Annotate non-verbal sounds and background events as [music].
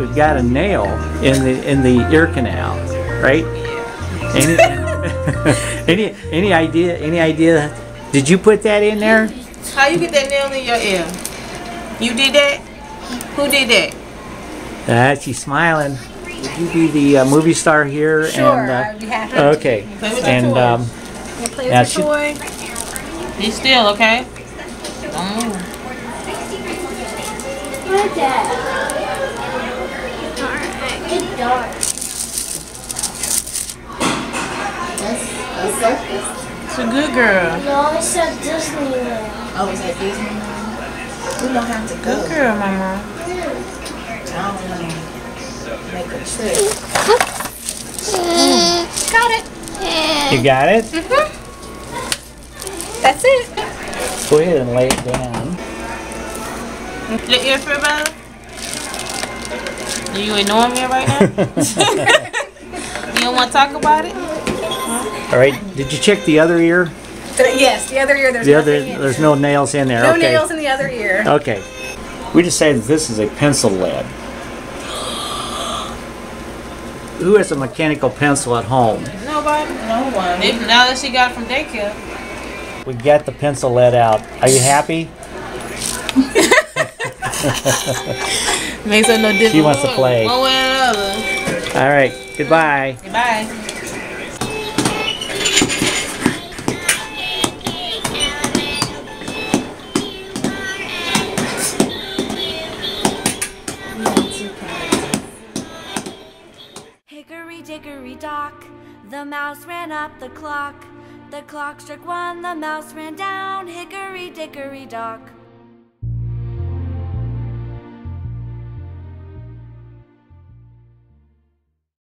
we've got a nail in the in the ear canal, right? Any [laughs] any any idea? Any idea? Did you put that in there? How you get that nail in your ear? You did that? Who did that? Ah, she's smiling. Would you be the uh, movie star here? Sure, and, uh, I'd be happy. Okay. Play with your And toys. um, You play with she- your toy. Be still, okay? Don't move. It's dark. It's a good girl. No, it's at Disneyland. Oh, is that Disneyland? We don't have to go. Good girl, mama. I don't want to make a trip. Mm. Got it. you got it. Mm-hmm. That's it. Go ahead and lay it down. Your ear feel better? Are you ignoring me right now? [laughs] you don't want to talk about it? All right. Did you check the other ear? Yes, the other ear. There's The other, there's no nails in there. no okay. nails in the other ear. Okay. We decided this is a pencil lead. [gasps] Who has a mechanical pencil at home? Nobody. No one. They, now that she got it from daycare. We got the pencil lead out. Are you happy? [laughs] [laughs] Makes her no difference. She wants to play. One way or another. All right. Goodbye. Goodbye. Hickory dickory dock, the mouse ran up the clock. The clock struck one, the mouse ran down. Hickory dickory dock.